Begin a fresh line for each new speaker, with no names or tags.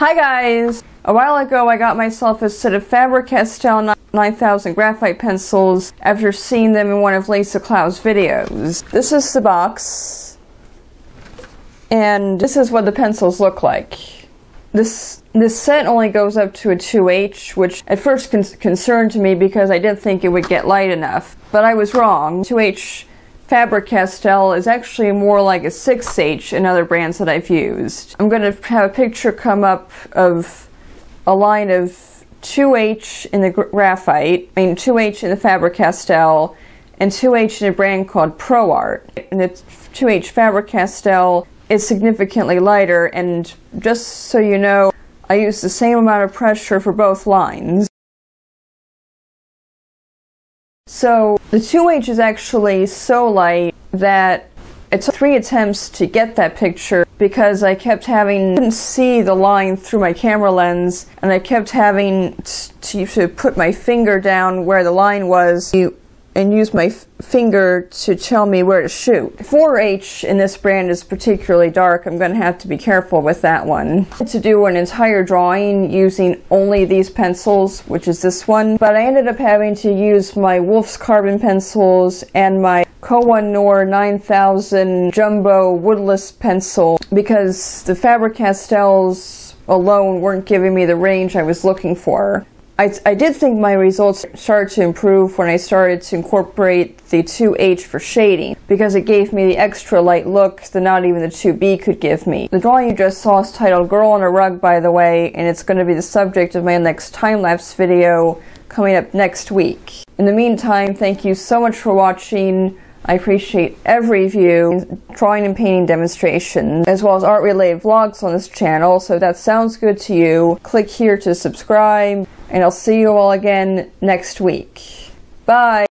Hi guys! A while ago I got myself a set of Faber-Castell 9000 graphite pencils after seeing them in one of Lisa Clough's videos. This is the box and this is what the pencils look like. This this set only goes up to a 2H, which at first con concerned me because I didn't think it would get light enough. But I was wrong. 2H Faber-Castell is actually more like a 6H in other brands that I've used. I'm going to have a picture come up of a line of 2H in the graphite, I mean 2H in the Faber-Castell, and 2H in a brand called ProArt. And the 2H Faber-Castell is significantly lighter, and just so you know, I use the same amount of pressure for both lines. So the 2H is actually so light that it took three attempts to get that picture because I kept having to see the line through my camera lens and I kept having to, to put my finger down where the line was and use my finger to tell me where to shoot. 4H in this brand is particularly dark. I'm going to have to be careful with that one. To do an entire drawing using only these pencils, which is this one, but I ended up having to use my Wolff's Carbon pencils and my Koh-i-Noor 9000 Jumbo Woodless pencil because the Faber-Castells alone weren't giving me the range I was looking for. I, I did think my results started to improve when I started to incorporate the 2H for shading because it gave me the extra light look that not even the 2B could give me. The drawing you just saw is titled Girl on a Rug by the way and it's going to be the subject of my next time-lapse video coming up next week. In the meantime, thank you so much for watching. I appreciate every view, drawing and painting demonstrations, as well as art-related vlogs on this channel, so if that sounds good to you, click here to subscribe and I'll see you all again next week. Bye!